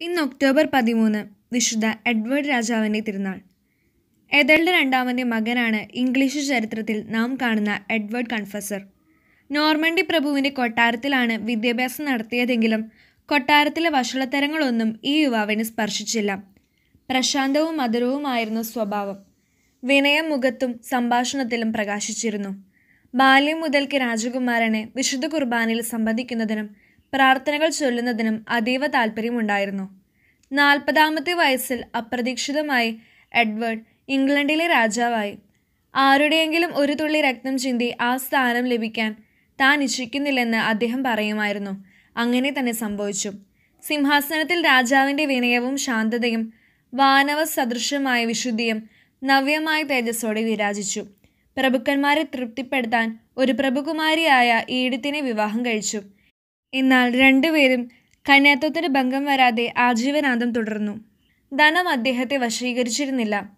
ഇന്ന് ഒക്ടോബർ പതിമൂന്ന് വിശുദ്ധ എഡ്വേർഡ് രാജാവിന്റെ തിരുനാൾ. എതൽഡ് രണ്ടാമന്റെ മകനാണ് ഇംഗ്ലീഷ് ചരിത്രത്തിൽ നാം കാണുന്ന എഡ്വേർഡ് കൺഫസർ. നോർമണ്ടി പ്രഭുവിന്റെ കൊട്ടാരത്തിലാണ് വിദ്യാഭ്യാസം നടത്തിയതെങ്കിലും കൊട്ടാരത്തിലെ വഷളത്തരങ്ങളൊന്നും ഈ യുവാവിനെ സ്പർശിച്ചില്ല. പ്രശാന്തവും മധുരവുമായിരുന്നു സ്വഭാവം. വിനയം മുഖത്തും സംഭാഷണത്തിലും പ്രകാശിച്ചിരുന്നു. ബാല്യം മുതൽക്ക് രാജകുമാരനെ വിശുദ്ധ കുർബാനയിൽ സംബന്ധിക്കുന്നതിനും പ്രാർത്ഥനകൾ ചൊല്ലുന്നതിനും അതീവ താല്പര്യമുണ്ടായിരുന്നു നാൽപ്പതാമത്തെ വയസ്സിൽ അപ്രതീക്ഷിതമായി എഡ്വേർഡ് ഇംഗ്ലണ്ടിലെ രാജാവായി. ആരുടെയെങ്കിലും ഒരു തുള്ളി രക്തം ചിന്തി ആ സ്ഥാനം ലഭിക്കാൻ താൻ ഇച്ഛിക്കുന്നില്ലെന്ന് അദ്ദേഹം പറയുമായിരുന്നു. അങ്ങനെ തന്നെ സംഭവിച്ചു. സിംഹാസനത്തിൽ രാജാവിന്റെ വിനയവും ശാന്തതയും വാനവ സദൃശമായ വിശുദ്ധിയും നവ്യമായ തേജസ്സോടെ വിരാജിച്ചു. പ്രഭുക്കന്മാരെ തൃപ്തിപ്പെടുത്താൻ ഒരു പ്രഭുകുമാരിയായ ഈഡിത്തിനെ വിവാഹം കഴിച്ചു. എന്നാൽ രണ്ടുപേരും കന്യാത്വത്തിന് ഭംഗം വരാതെ ആജീവനാന്തം തുടർന്നു. ധനം അദ്ദേഹത്തെ വശീകരിച്ചിരുന്നില്ല.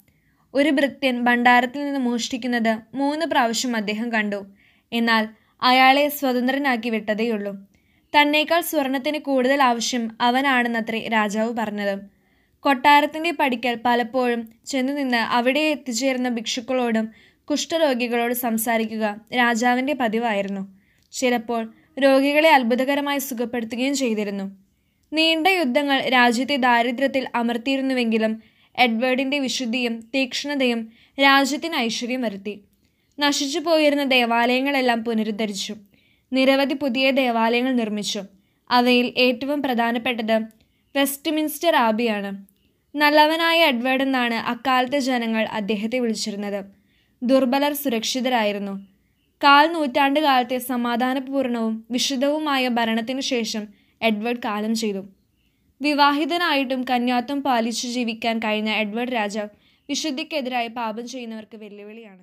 ഒരു ഭൃത്യൻ ഭണ്ഡാരത്തിൽ നിന്ന് മോഷ്ടിക്കുന്നത് മൂന്ന് പ്രാവശ്യം അദ്ദേഹം കണ്ടു. എന്നാൽ അയാളെ സ്വതന്ത്രനാക്കി വിട്ടതേയുള്ളൂ. തന്നേക്കാൾ സ്വർണത്തിന് കൂടുതൽ ആവശ്യം അവനാണെന്നത്രേ രാജാവ് പറഞ്ഞത്. കൊട്ടാരത്തിന്റെ പടിക്കൽ പലപ്പോഴും ചെന്നു നിന്ന് അവിടെ എത്തിച്ചേരുന്ന ഭിക്ഷുക്കളോടും കുഷ്ഠരോഗികളോടും സംസാരിക്കുക രാജാവിന്റെ പതിവായിരുന്നു. ചിലപ്പോൾ രോഗികളെ അത്ഭുതകരമായി സുഖപ്പെടുത്തുകയും ചെയ്തിരുന്നു. നീണ്ട യുദ്ധങ്ങൾ രാജ്യത്തെ ദാരിദ്ര്യത്തിൽ അമർത്തിയിരുന്നുവെങ്കിലും എഡ്വേർഡിന്റെ വിശുദ്ധിയും തീക്ഷ്ണതയും രാജ്യത്തിന് ഐശ്വര്യം വരുത്തി. നശിച്ചു പോയിരുന്ന ദേവാലയങ്ങളെല്ലാം പുനരുദ്ധരിച്ചു. നിരവധി പുതിയ ദേവാലയങ്ങൾ നിർമ്മിച്ചു. അവയിൽ ഏറ്റവും പ്രധാനപ്പെട്ടത് വെസ്റ്റ്മിൻസ്റ്റർ ആബിയാണ് നല്ലവനായ എഡ്വേർഡ് എന്നാണ് അക്കാലത്തെ ജനങ്ങൾ അദ്ദേഹത്തെ വിളിച്ചിരുന്നത്. ദുർബലർ സുരക്ഷിതരായിരുന്നു. കാൽ നൂറ്റാണ്ട് കാലത്തെ സമാധാനപൂർണവും വിശുദ്ധവുമായ ഭരണത്തിനു ശേഷം എഡ്വേർഡ് കാലം ചെയ്തു. വിവാഹിതനായിട്ടും കന്യാത്വം പാലിച്ചു ജീവിക്കാൻ കഴിഞ്ഞ എഡ്വേർഡ് രാജാവ് വിശുദ്ധിക്കെതിരായി പാപം ചെയ്യുന്നവർക്ക് വെല്ലുവിളിയാണ്.